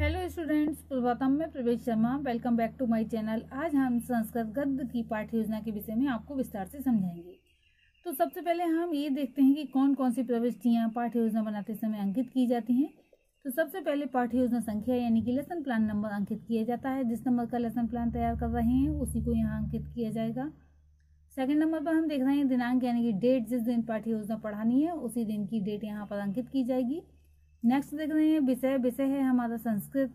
Hello students प्रभातम में Pravesh Sharma. Welcome back to my channel आज हम संस्कृत गद्य की पाठ्य योजना के विषय में आपको विस्तार से समझाएँगे। तो सबसे पहले हम ये देखते हैं कि कौन कौन सी प्रविष्टियाँ पाठ्य योजना बनाते समय अंकित की जाती हैं। तो सबसे पहले पाठ्य योजना संख्या यानी कि लेसन प्लान नंबर अंकित किया जाता है। जिस नंबर का लेसन प्लान तैयार कर रहे हैं, उसी को यहाँ अंकित किया जाएगा। सेकंड नंबर पर हम देख रहे हैं दिनांक यानी कि डेट जिस दिन पाठ्य योजना पढ़ानी है, उसी दिन की डेट यहाँ पर अंकित की जाएगी। नेक्स्ट देख रहे हैं, विषय विषय है हमारा संस्कृत।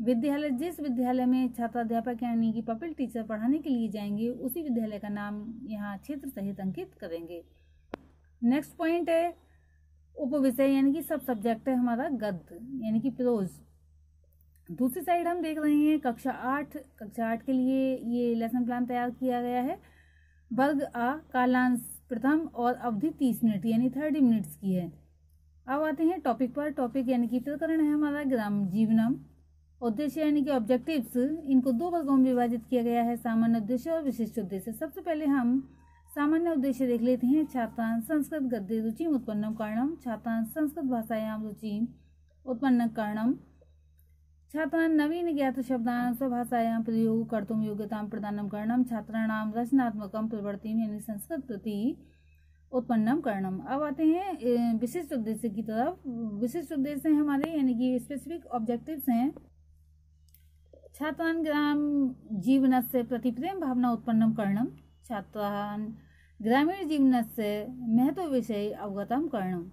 विद्यालय, जिस विद्यालय में छात्राध्यापक यानी कि पपिल टीचर पढ़ाने के लिए जाएँगे, उसी विद्यालय का नाम यहाँ क्षेत्र सहित अंकित करेंगे। नेक्स्ट पॉइंट है उप विषय यानी कि सब सब्जेक्ट है हमारा गद्य, यानी कि प्रोज दूसरी साइड हम देख रहे हैं, कक्षा आठ कक्षा आठ के लिए ये लेसन प्लान तैयार किया गया है। वर्ग आ, कालांश, प्रथम और अवधि तीस मिनट, यानी थर्टी मिनट्स की है। अब आते हैं टॉपिक पर। टॉपिक यानी कि प्रकरण है हमारा ग्राम जीवनम। उद्देश्य यानी कि ऑब्जेक्टिव्स इनको दो वर्गों में विभाजित किया गया है, सामान्य उद्देश्य और विशिष्ट उद्देश्य। सबसे पहले हम सामान्य उद्देश्य देख लेते हैं। छात्रां संस्कृत गद्य रुचि उत्पन्न कारणम। छात्रां संस्कृत भाषायाम रुचि उत्पन्न कारणम। छात्रां नवीन ज्ञात शब्दान स्वभाषायां प्रयोग, कर्तुम योग्यता प्रदान करणम। छात्राणां रचनात्मकम प्रवृत्ति यानी संस्कृत प्रति उत्पन्नम करणम। अब आते हैं विशिष्ट उद्देश्य की तरफ़। विशिष्ट उद्देश्य हमारे, यानी कि स्पेसिफिक ऑब्जेक्टिव्स हैं। छात्रान ग्राम जीवन से प्रतिप्रेम भावना उत्पन्नम करणम। छात्रान, ग्रामीण जीवन से महत्व विषय अवगतम करणम।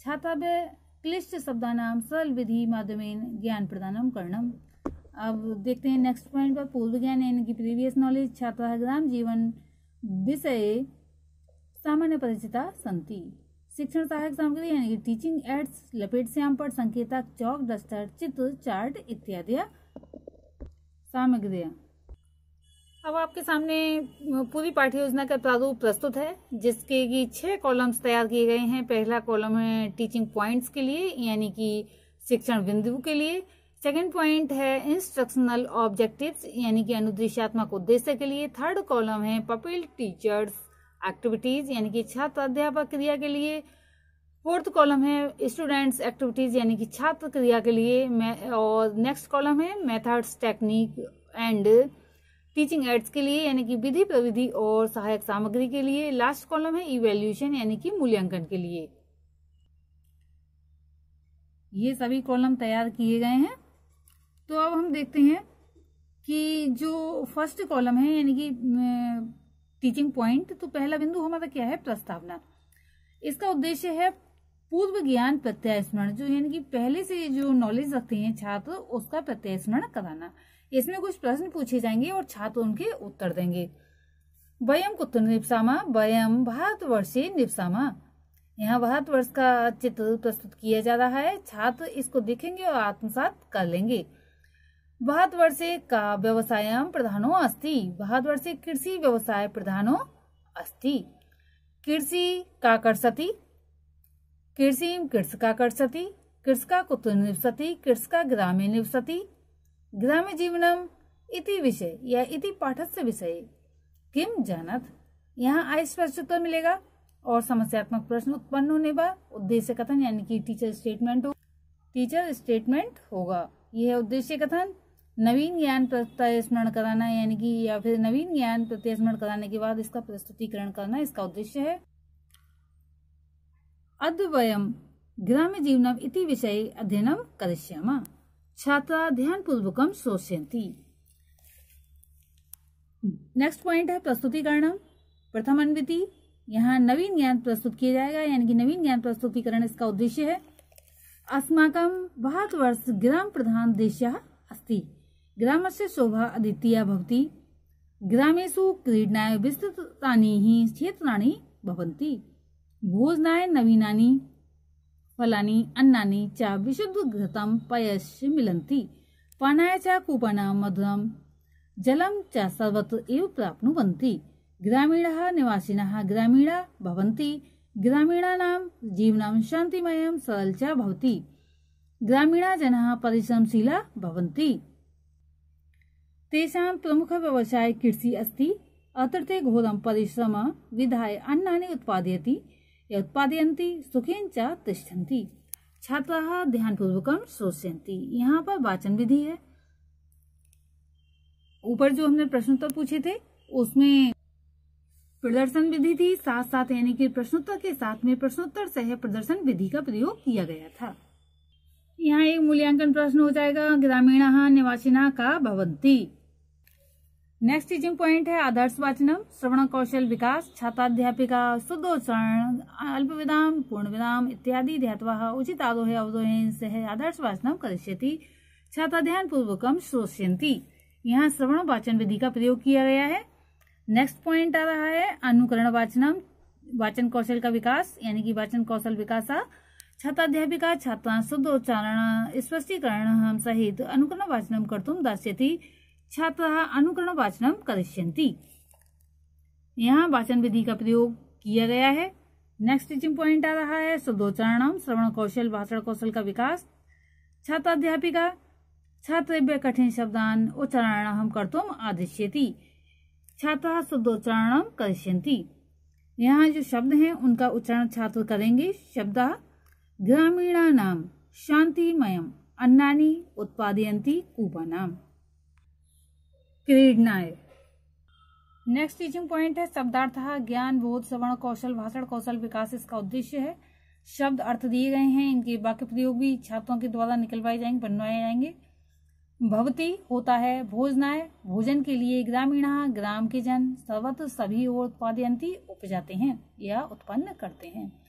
छात्राभ्य क्लिष्ट शब्दानाम, सरल विधि माध्यमेन ज्ञान प्रदानम करणम। अब देखते हैं नेक्स्ट पॉइंट पर। पूर्व ज्ञान, यानी कि प्रीवियस नॉलेज छात्रा ग्राम जीवन विषय सामान्य परिचिता संति शिक्षण सहायक सामग्री यानी कि टीचिंग एड्स लपेट श्यामपट, संकेतक, चौक डस्टर चित्र चार्ट इत्यादि सामग्रियाँ। अब आपके सामने पूरी पाठ्य योजना का प्रारूप प्रस्तुत है, जिसके कि छह कॉलम्स तैयार किए गए हैं। पहला कॉलम है टीचिंग पॉइंट्स के लिए, यानी कि शिक्षण बिंदु के लिए। सेकंड पॉइंट है इंस्ट्रक्शनल ऑब्जेक्टिव्स यानी कि अनुदेशात्मक उद्देश्य के लिए। थर्ड कॉलम है पपिल टीचर्स एक्टिविटीज़, यानी कि छात्र अध्यापक क्रिया के लिए। फोर्थ कॉलम है स्टूडेंट्स एक्टिविटीज़, यानी कि छात्र क्रिया के लिए। और नेक्स्ट कॉलम है methods, technique and teaching aids के लिए, यानी कि विधि प्रविधि और सहायक सामग्री के लिए। लास्ट कॉलम है इवेल्यूशन यानी कि मूल्यांकन के लिए। ये सभी कॉलम तैयार किए गए हैं। तो अब हम देखते हैं कि जो फ़र्स्ट कॉलम है, यानी कि टीचिंग पॉइंट तो पहला बिंदु हमारा क्या है? प्रस्तावना। इसका उद्देश्य है पूर्व ज्ञान प्रत्यय स्मरण जो यानी कि पहले से जो नॉलेज रखते हैं छात्र, उसका प्रत्यय स्मरण कराना। इसमें कुछ प्रश्न पूछे जाएँगे और छात्र उनके उत्तर देंगे। वयम कुत्त निपसामा वयम भारतवर्षे निपसामा। यहाँ भारतवर्ष का चित्र प्रस्तुत किया जा रहा है। छात्र इसको देखेंगे और आत्मसात कर लेंगे। भारतवर्षे का व्यवसाय प्रधानो अस्ति। भारतवर्षे कृषि व्यवसाय प्रधानो अस्ति। कृषि का कर्षति कृषि कृषका कर्षति कृषका कुत्र निवसति, कृषका ग्रामे निवसति। ग्रामे जीवनम इति विषय, या इति पाठस्य विषय। किम जानत? यहाँ स्पष्ट उत्तर मिलेगा और समस्यात्मक प्रश्न उत्पन्न होने पर उद्देश्य कथन, यानी कि टीचर स्टेटमेंट हो। टीचर स्टेटमेंट होगा। यह उद्देश्य कथन नवीन ज्ञान प्रत्यय स्मरण कराना यानी कि, या फिर नवीन ज्ञान प्रत्यय स्मरण कराने के बाद इसका प्रस्तुतिकरण करना इसका उद्देश्य है। अद्वयम ग्राम्य जीवनम इति विषय अध्ययनम करिष्यामा। छात्रा ध्यान पूर्वकम शोष्यंती नेक्स्ट पॉइंट है प्रस्तुतिकरण प्रथम अन्विति, यहाँ नवीन ज्ञान प्रस्तुत किया जाएगा, यानी कि नवीन ज्ञान प्रस्तुतिकरण इसका उद्देश्य है। अस्माकं भारतवर्ष ग्राम प्रधान देश अस्ति। ग्रामस्य शोभा अद्वितीया भवति। ग्रामेषु क्रीडनाय विस्तृतानि हि क्षेत्राणि भवन्ति। भोजनाय नवीनानि, फलानि, अन्नानि च विशुद्धघृतं पयस्य मिलन्ति। पानाय च कूपानां मधुरं, जलं च सर्वत्र एव प्राप्नुवन्ति। ग्रामीणाः निवासिनः ग्रामीणा भवन्ति। ग्रामीणानां जीवनं शान्तिमयं सरल च भवति। ग्रामीणा जनाः परिश्रमशीला भवन्ति। तेषां प्रमुख व्यवसाय कृषि अस्ति। अत्र ते घोरं परिश्रम, विधाय अन्नानि उत्पादयति। उत्पादयन्ति, सुखेन छात्रा ध्यान पूर्वकम यहाँ पर वाचन विधि है। ऊपर जो हमने प्रश्नोत्तर पूछे थे, उसमें प्रदर्शन विधि थी। साथ साथ यानी कि प्रश्नोत्तर के साथ में प्रश्नोत्तर सह प्रदर्शन विधि का प्रयोग किया गया था। यहाँ एक मूल्यांकन प्रश्न हो जाएगा, ग्रामीण निवासिना का भवंती। नेक्स्ट टीचिंग पॉइंट है आदर्श वाचनम, श्रवण कौशल विकास, छात्राध्यापिका शुद्धोच्चारण अल्प विराम पूर्ण विराम इत्यादि ध्यात्वा उचित आरोह अवरोहन सह आदर्श वाचनम करिष्यति। छात्राध्यान पूर्वकम श्रोष्यंती यहाँ श्रवण वाचन विधि का प्रयोग किया गया है। नेक्स्ट पॉइंट आ रहा है, अनुकरण वाचनम, वाचन कौशल का विकास, यानी कि वाचन कौशल विकास। छात्राध्यापिका छात्रा शुद्धोच्चारण स्पष्टीकरण सहित अनुकरण वाचनम कर्तुम दास्यति। छात्र अनुकरण वाचनम करिष्यन्ति। यहाँ वाचन विधि का प्रयोग किया गया है। नेक्स्ट टीचिंग पॉइंट आ रहा है शुद्धोच्चारण श्रवण कौशल, भाषण कौशल का विकास। छात्राध्यापिका छात्रेभ्य कठिन शब्दान उच्चारण हम कर्तुम आदिश्यति। छात्रा शुद्धोच्चारण करिष्यन्ति। यहाँ जो शब्द हैं, उनका उच्चारण छात्र करेंगे। शब्द ग्रामीणा नाम शांतिमयम अन्नानी उत्पादयंती कूपानाम। क्रीडनाय नेक्स्ट टीचिंग पॉइंट है, शब्दार्थ ज्ञान, बोध, श्रवण, कौशल, भाषण, कौशल विकास, इसका उद्देश्य है, शब्द अर्थ दिए गए हैं, इनके वाक्य प्रयोग भी छात्रों के द्वारा निकलवाए जाएँगे, बनवाए जाएँगे। भवती होता है भोजनाय, भोजन के लिए ग्रामीण, ग्राम के जन, सर्वत्र सभी और उत्पादयंती उपजाते हैं या उत्पन्न करते हैं।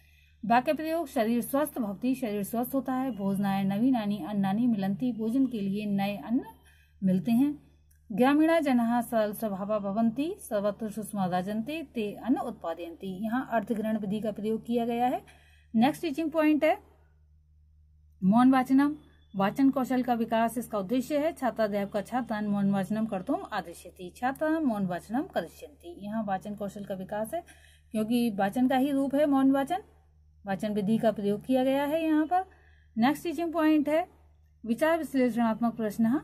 वाक्य प्रयोग शरीर स्वस्थ भवती शरीर स्वस्थ होता है। भोजनाय नवीनानी अन्नानी मिलंती। भोजन के लिए नए अन्न मिलते हैं। ग्रामीण जन सरल स्वभाव भवंती। सर्वत्र सुषमा जनते ते अन्न उत्पादयंती यहाँ अर्थग्रहण विधि का प्रयोग किया गया है। नेक्स्ट टीचिंग पॉइंट है। मौन वाचनम। वाचन कौशल का विकास इसका उद्देश्य है। छात्राध्याप का छात्र मौन वाचनम करतुम आदिश्यति छात्रा मौन वाचनम करिष्यंती यहाँ वाचन कौशल का विकास है। क्योंकि वाचन का ही रूप है मौन वाचन। वाचन विधि का प्रयोग किया गया है यहाँ पर। नेक्स्ट टीचिंग पॉइंट है। विचार विश्लेषणात्मक प्रश्न।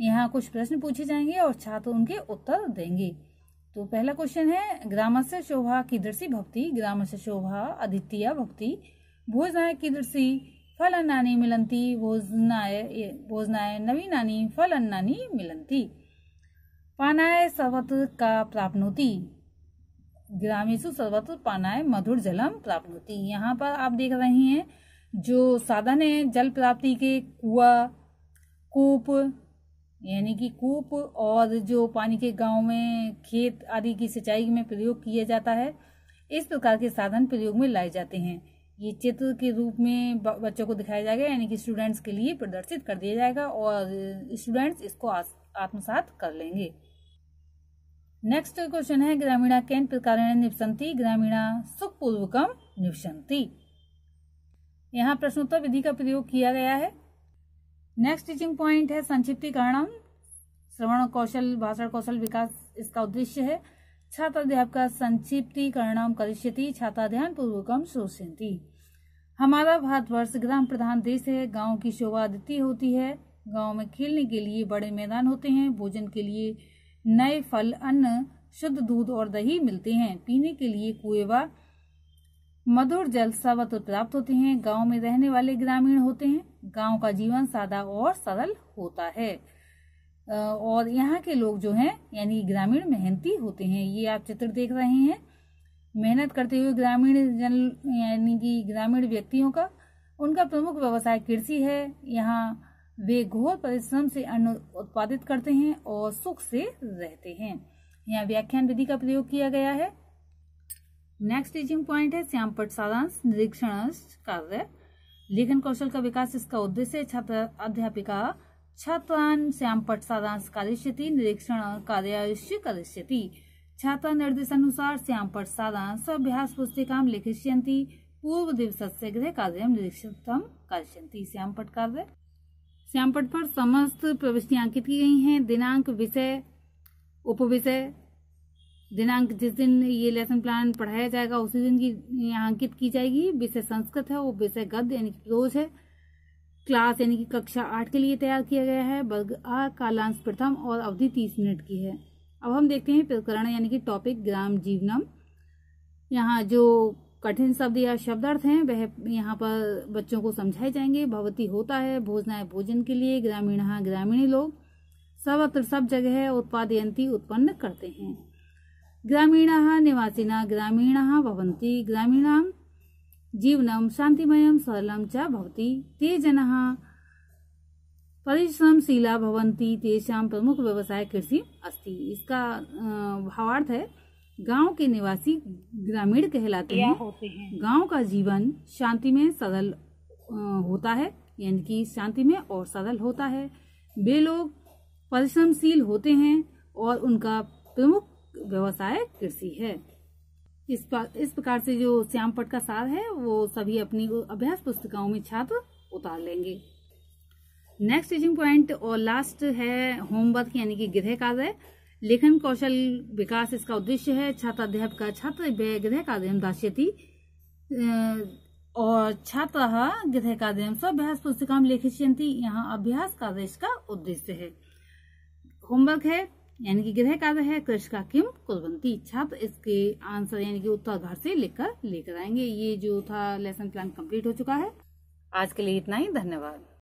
यहाँ कुछ प्रश्न पूछे जाएँगे और छात्र उनके उत्तर देंगे। तो पहला क्वेश्चन है ग्राम से शोभा कीदृशी भक्ति? ग्राम से शोभा अद्वितीय भक्ति? भोजनाय कीदृशी? फल अन्नानी मिलंती भोजनाय भोजनाय नवीनानी फल अन्नानी मिलंती पानाय सर्वत्र का प्राप्नोति? ग्रामीसु सर्वत्र पानाय मधुर जलम प्राप्नोति यहाँ पर आप देख रहे हैं, जो साधन है, जल प्राप्ति के कुआ, कूप, यानी कि कूप और जो पानी के गाँव में खेत आदि की सिंचाई में प्रयोग किया जाता है, इस प्रकार के साधन प्रयोग में लाए जाते हैं। ये चित्र के रूप में बच्चों को दिखाया जाएगा, यानी कि स्टूडेंट्स के लिए प्रदर्शित कर दिया जाएगा और स्टूडेंट्स इसको आत्मसात कर लेंगे। नेक्स्ट क्वेश्चन है, ग्रामीणा कैन प्रकार निपसंती, ग्रामीणा सुखपूर्वकम निपसंती। यहाँ प्रश्नोत्तर विधि का प्रयोग किया गया है। नेक्स्ट टीचिंग पॉइंट है, संक्षिप्तीकरणम, श्रवण कौशल, भाषण कौशल विकास, इसका उद्देश्य है, छात्राध्यापक संक्षिप्तीकरण करिष्यति, छात्राध्यान पूर्वकम शोषयती हमारा भारतवर्ष ग्राम प्रधान देश है, गाँव की शोभा होती है, गाँव में खेलने के लिए बड़े मैदान होते हैं, भोजन के लिए नए फल, अन्न, शुद्ध दूध और दही मिलते हैं। पीने के लिए कुएँ मधुर जल सर्वत्र प्राप्त होते हैं। गाँव में रहने वाले ग्रामीण होते हैं। गाँव का जीवन सादा और सरल होता है। और यहाँ के लोग जो हैं, यानी ग्रामीण मेहनती होते हैं। ये आप चित्र देख रहे हैं। मेहनत करते हुए ग्रामीण जन, यानी कि ग्रामीण व्यक्तियों का, उनका प्रमुख व्यवसाय कृषि है। यहाँ वे घोर परिश्रम से अन्न उत्पादित करते हैं और सुख से रहते हैं। यहाँ व्याख्यान विधि का प्रयोग किया गया है। नेक्स्ट टीचिंग पॉइंट है श्याम पट सारांश निरीक्षण कार्य। लेखन कौशल का विकास इसका उद्देश्य छात्र अध्यापिका, छात्रान् श्याम पटसादांश कार्यष्यति निरीक्षण कार्यायुष्य करिष्यति छात्रा निर्देशानुसार श्याम पटसादांश अभ्यास पुस्तिका लिखिष्यन्ति, पूर्व दिवस से गृह कार्य निरीक्षितम करिष्यन्ति। श्याम पट कार्य। श्याम पट पर समस्त प्रविष्टियाँ अंकित की गई हैं। दिनांक विषय, उपविषय, दिनांक जिस दिन ये लेसन प्लान पढ़ाया जाएगा, उसी दिन की यहाँ अंकित की जाएगी। विषय संस्कृत है, वो विषय गद्य यानी कि प्रोज है। क्लास यानी कि कक्षा आठ के लिए तैयार किया गया है। वर्ग आ, कालांश प्रथम और अवधि तीस मिनट की है। अब हम देखते हैं प्रकरण यानी कि टॉपिक ग्राम, जीवनम। यहाँ जो कठिन शब्द या शब्दार्थ हैं, वह यहाँ पर बच्चों को समझाए जाएँगे। भवती होता है भोजनाय भोजन के लिए, ग्रामीण ग्रामीणी लोग। सर्वत्र सब जगह उत्पादयंती उत्पन्न करते हैं। ग्रामीण निवासीना ग्रामीण भवंती, ग्रामीण जीवनम शांतिमय सरलम च भवती। ते जन परिश्रमशीला भवंती तेषाम प्रमुख व्यवसाय कृषि अस्ति। इसका भावार्थ है गाँव के निवासी ग्रामीण कहलाते हैं। होते हैं। गाँव का जीवन शांति में सरल होता है यानी कि शांति में और सरल होता है। वे लोग परिश्रमशील होते हैं और उनका प्रमुख व्यवसाय कृषि है। इस पर, इस प्रकार से जो श्याम पट का सार है वो सभी अपनी अभ्यास पुस्तिकाओं में छात्र उतार लेंगे। नेक्स्ट टीचिंग पॉइंट और लास्ट है होमवर्क यानी कि गृह कार्य। लेखन कौशल विकास इसका उद्देश्य है। छात्र अध्यापक छात्र गृह कार्य दास्यति और छात्र गृह कार्य स्वाभ्यास पुस्तिका लिखिष्यंती यहाँ अभ्यास कार्य इसका उद्देश्य है। होमवर्क है, यानी कि गृह कार्य है। कृष का किम कुलवंती। छात्र इसके आंसर, यानी कि उत्तर घर से लिखकर लेकर आएँगे। ये जो था लेसन प्लान कंप्लीट हो चुका है। आज के लिए इतना ही। धन्यवाद।